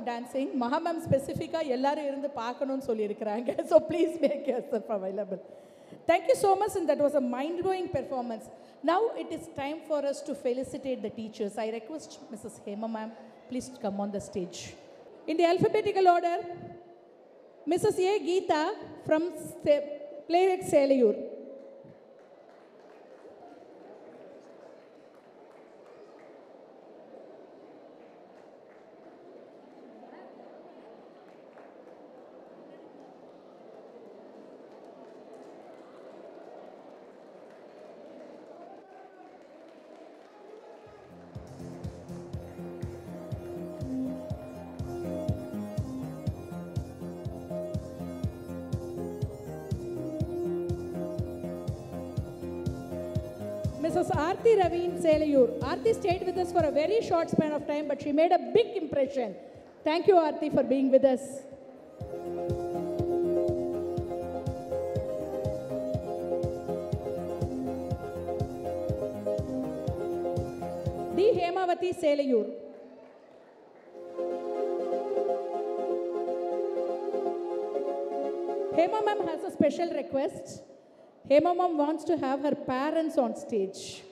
Dancing மகாமேம் ஸ்பெசிஃபிக்காக எல்லாரும் இருந்து பார்க்கணும்னு சொல்லியிருக்கிறாங்க so please make yourself available thank you so much and that was a mind blowing performance now it is time for us to felicitate the teachers I request Mrs Hema ma'am please come on the stage in the alphabetical order Mrs. A. Geeta from Playwork Selayur. Mrs. Aarti Raveen Selayur. Aarti stayed with us for a very short span of time, but she made a big impression. Thank you, Aarti, for being with us. Hemavati Selayur. Hema ma'am has a special request. Hema ma'am wants to have her parents on stage.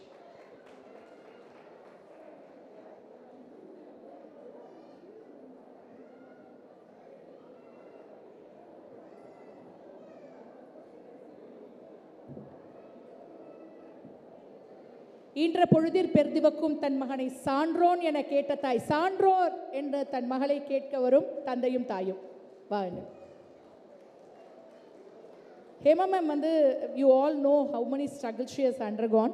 ஈன்ற பொழுதில் பெருதிவக்கும் தன் மகனை சான்றோன் என கேட்ட தாய் சான்றோர் என்று தன் மகளை கேட்க வரும் தந்தையும் தாயும் வாங்க ஹேமா மேம் வந்து you all know how many struggles she has undergone.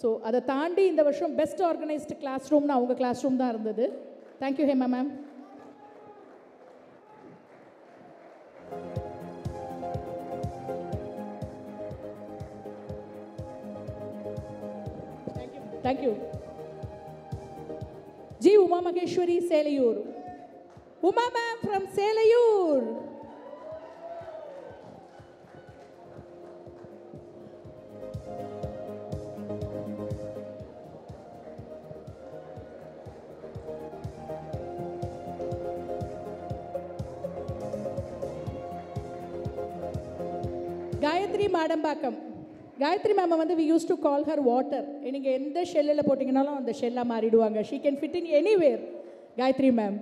So அதை தாண்டி இந்த வருஷம் பெஸ்ட் ஆர்கனைஸ்டு கிளாஸ் ரூம்னு அவங்க கிளாஸ் ரூம் தான் இருந்தது. Thank you Hema ma'am thank you G Uma Maheswari Selaiyur Uma ma'am from Selaiyur Gayathri Madambakkam Gayathri ma'am வந்து we use to call her water நீங்கள் எந்த ஷெல்லில் போட்டிங்கனாலும் அந்த ஷெல்லாக மாறிடுவாங்க. She can fit in anywhere Gayathri ma'am.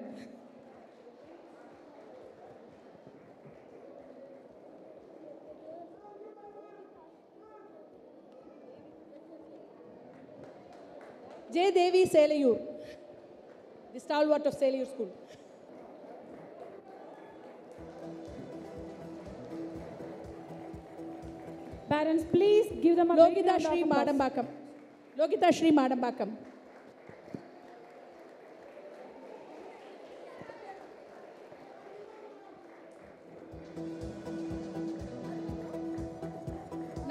J Devi Selaiyur. The stalwart of Selaiyur school Parents, please give them a ஸ்ரீ applause. Madambakkam Lohitha Shri Madambakkam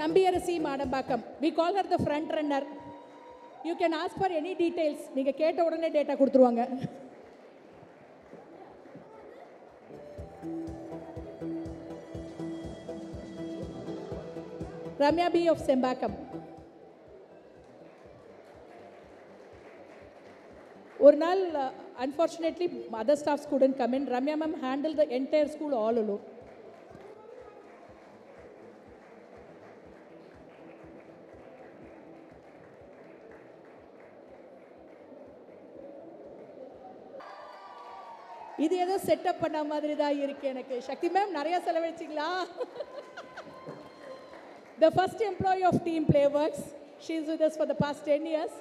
Nambiarasi Madambakkam we call her the front runner you can ask for any details நீங்கள் கேட்ட உடனே data கொடுத்துருவாங்க. Ramya B of Sembakkam ஒரு நாள் unfortunately other staff student come in Ramya ma'am handle the entire school all alone இது ஏதோ setup பண்ண மாதிரி தான் இருக்கு எனக்கு. சக்தி மேம் நிறைய செலவழிச்சிங்களா? The first employee of Team Playworks. She is with us for the past 10 years.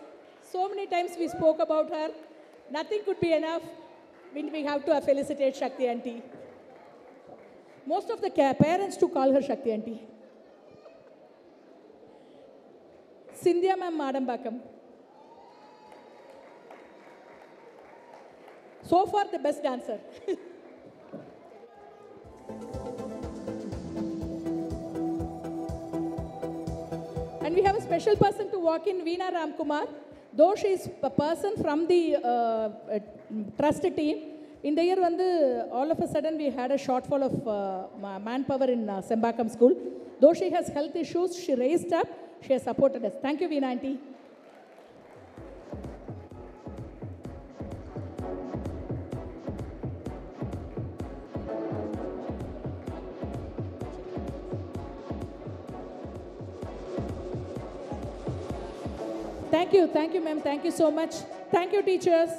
So many times we spoke about her. Nothing could be enough we have to felicitate Shakti auntie. Most of the parents to call her Shakti auntie. Cynthia ma'am Madambakam. So far the best dancer. And we have a special person to walk in, Veena Ramkumar. Though she is a person from the uh, uh, trust team, in the year when the, all of a sudden we had a shortfall of uh, manpower in uh, Sembakam school. Though she has health issues, she raised up, she has supported us. Thank you, Veena auntie. Thank you, thank you, ma'am. Thank you so much. Thank you, teachers.